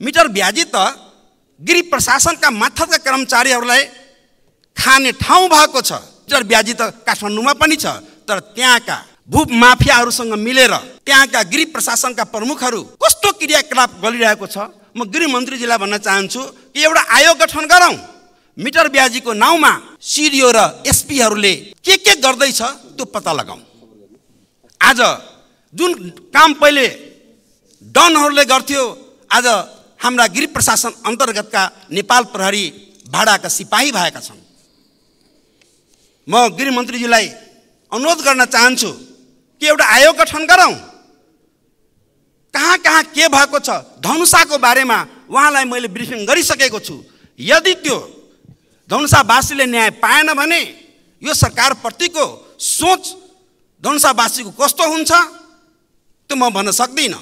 Metre ब्याजी त गृह प्रशासनका माथका कर्मचारीहरूलाई खाने ठाउँ भएको छ। मिटर ब्याजी त काठमाडौँमा पनि छ तर त्यहाँका भू माफियाहरूसँग मिलेर त्यहाँका गृह प्रशासनका प्रमुखहरू कस्तो क्रियाकलाप गरिरहेको छ म गृहमन्त्रीजीलाई भन्न चाहन्छु कि एउटा आयोग गठन गरौँ। मिटर ब्याजीको नाउँमा सिडिओ र एसपीहरूले के के गर्दैछ त्यो पत्ता लगाउँ। आज जुन काम पहिले डनहरूले गर्थ्यो आज हाम्रा गृह प्रशासन अन्तर्गतका नेपाल प्रहरी भाडाका सिपाही भएका छन्। म गृहमन्त्रीजीलाई अनुरोध गर्न चाहन्छु कि एउटा आयोग गठन गरौँ। कहाँ कहाँ के भएको छ धनुषाको बारेमा उहाँलाई मैले ब्रिफिङ गरिसकेको छु। यदि त्यो धनुषावासीले न्याय पाएन भने यो सरकारप्रतिको सोच धनुषावासीको कस्तो हुन्छ त्यो म भन्न सक्दिनँ।